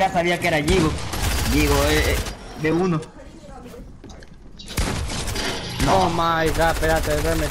Ya sabía que era Gigo. Gigo, eh, eh, de uno. Oh my god, espérate, déjame